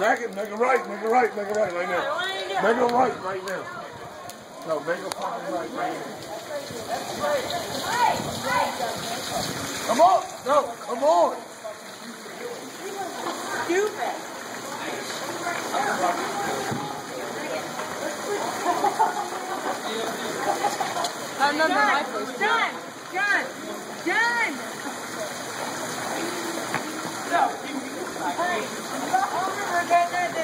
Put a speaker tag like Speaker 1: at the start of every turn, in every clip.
Speaker 1: Make it, make it right, make it right, make it right right now. Make it right right now. No, make it fucking right right now. Come on, no, come on.
Speaker 2: I remember my first
Speaker 3: John, John, John. Hey, go home and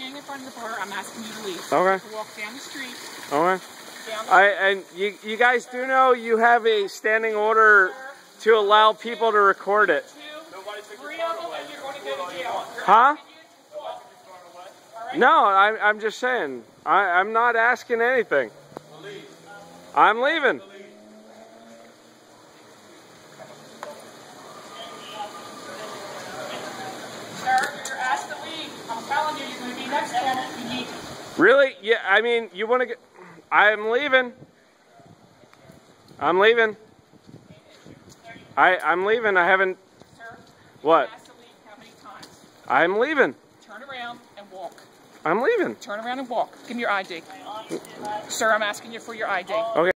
Speaker 2: Standing in front of the bar. I'm asking you to leave.
Speaker 4: Okay.
Speaker 2: To walk down the street.
Speaker 4: Okay.
Speaker 2: Down the
Speaker 4: I and you you guys do know you have a standing order to allow people to record it.
Speaker 2: two, three of them, and you're going to go to jail.
Speaker 4: Huh? No, I'm I'm just saying. I, I'm not asking anything. I'm leaving.
Speaker 2: Sir, you're asked to leave. I'm telling you, you're going to be next to him. You need to.
Speaker 4: Really? Yeah. I mean, you want to get? I'm leaving. I'm leaving. I I'm leaving. I haven't.
Speaker 2: Sir,
Speaker 4: What?
Speaker 2: you're asked to leave how many times?
Speaker 4: I'm leaving.
Speaker 2: Turn around and walk.
Speaker 4: I'm leaving.
Speaker 2: Turn around and walk. Give me your ID. Sir, I'm asking you for your ID.
Speaker 4: Okay.